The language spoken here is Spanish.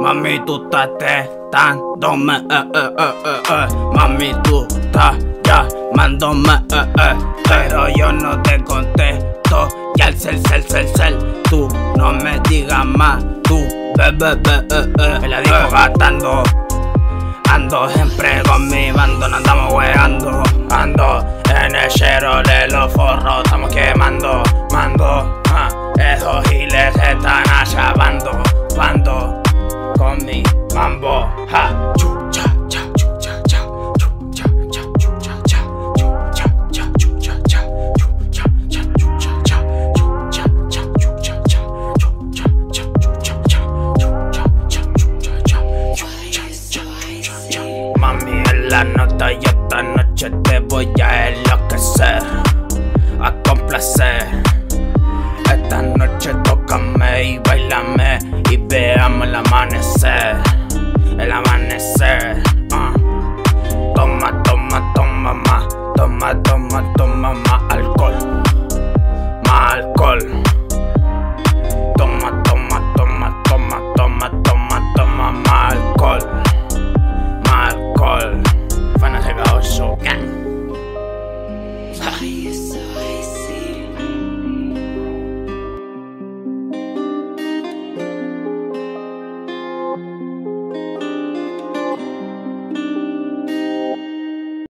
Mami, tú estás testándome, eh, eh, eh, eh, eh. Mami, tú estás llamándome, eh, eh. Pero yo no te contesto. Y al cel, cel, cel, cel. Tú no me digas más. Tú, bebé, bebé, eh, eh. Me la digo gastando. Ando siempre con mi bando, no andamos weando. Ando en el de los forros, estamos quemando, mando. ah, esos giles están acabando, Mami, en la nota y esta noche te voy a enloquecer, a complacer. Esta noche tócame y bailame y veamos el amanecer, Why you so